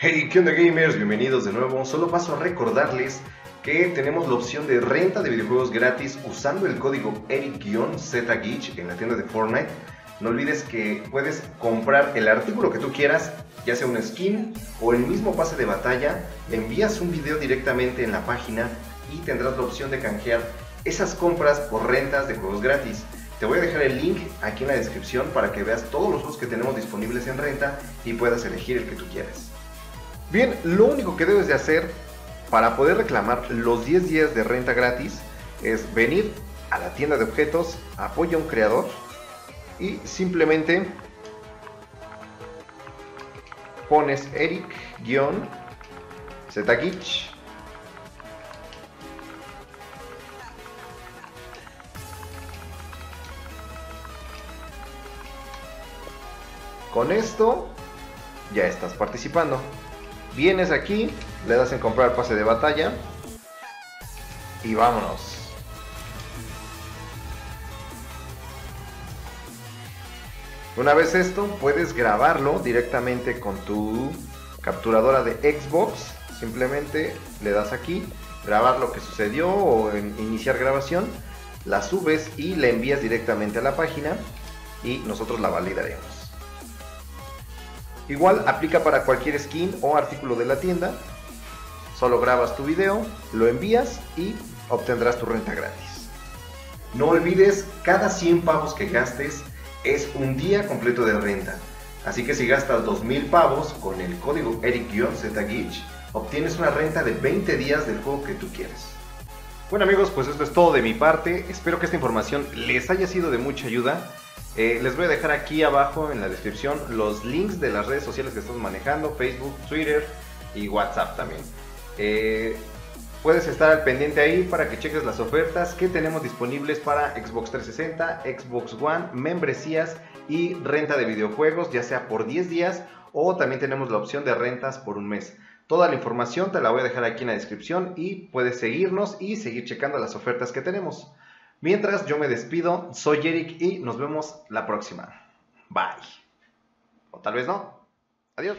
Hey, ¿qué onda gamers? Bienvenidos de nuevo. Solo paso a recordarles que tenemos la opción de renta de videojuegos gratis usando el código eric-zgich en la tienda de Fortnite. No olvides que puedes comprar el artículo que tú quieras, ya sea un skin o el mismo pase de batalla, envías un video directamente en la página y tendrás la opción de canjear esas compras por rentas de juegos gratis. Te voy a dejar el link aquí en la descripción para que veas todos los juegos que tenemos disponibles en renta y puedas elegir el que tú quieras. Bien, lo único que debes de hacer para poder reclamar los 10 días de renta gratis es venir a la tienda de objetos, apoya a un creador y simplemente pones Eric-Zgich Con esto ya estás participando. Vienes aquí, le das en comprar pase de batalla y vámonos. Una vez esto, puedes grabarlo directamente con tu capturadora de Xbox. Simplemente le das aquí, grabar lo que sucedió o iniciar grabación. La subes y la envías directamente a la página y nosotros la validaremos. Igual aplica para cualquier skin o artículo de la tienda. Solo grabas tu video, lo envías y obtendrás tu renta gratis. No olvides, cada 100 pavos que gastes es un día completo de renta. Así que si gastas 2000 pavos con el código eric-zgich, obtienes una renta de 20 días del juego que tú quieres. Bueno amigos, pues esto es todo de mi parte. Espero que esta información les haya sido de mucha ayuda. Eh, les voy a dejar aquí abajo en la descripción los links de las redes sociales que estamos manejando, Facebook, Twitter y WhatsApp también. Eh, puedes estar al pendiente ahí para que cheques las ofertas que tenemos disponibles para Xbox 360, Xbox One, membresías y renta de videojuegos, ya sea por 10 días o también tenemos la opción de rentas por un mes. Toda la información te la voy a dejar aquí en la descripción y puedes seguirnos y seguir checando las ofertas que tenemos. Mientras yo me despido, soy Eric y nos vemos la próxima. Bye. O tal vez no. Adiós.